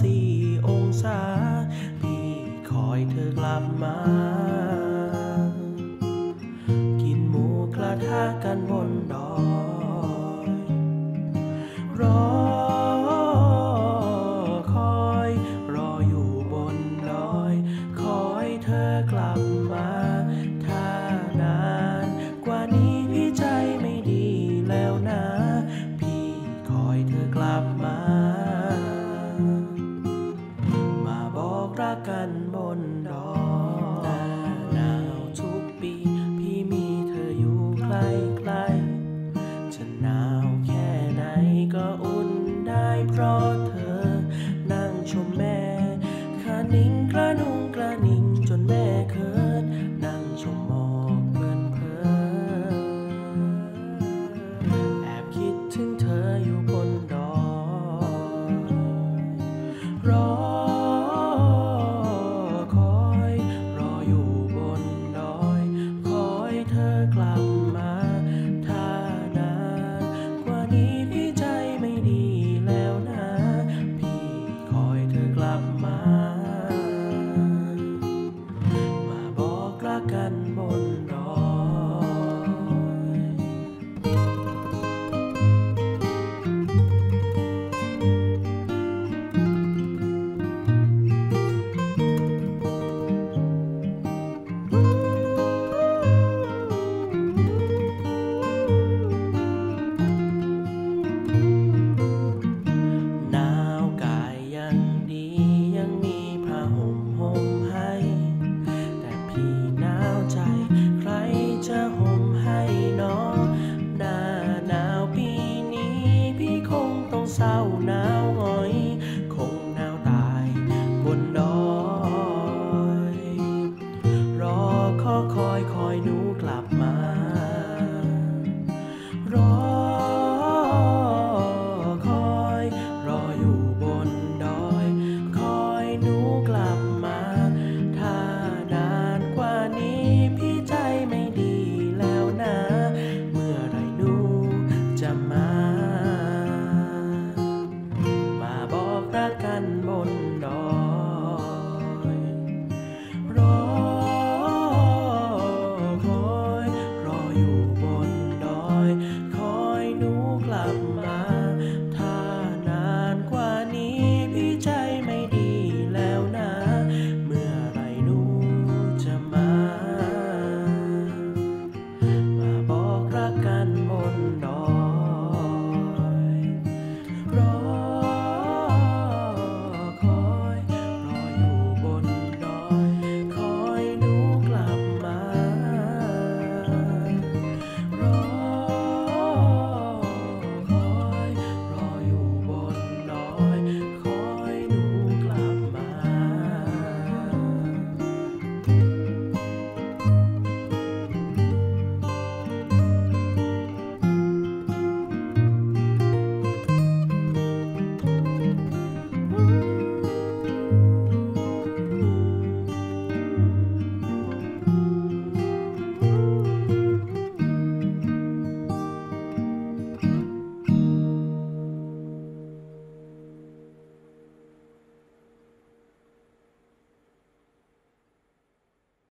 สี่องศา พี่คอยเธอกลับมา plano. got more.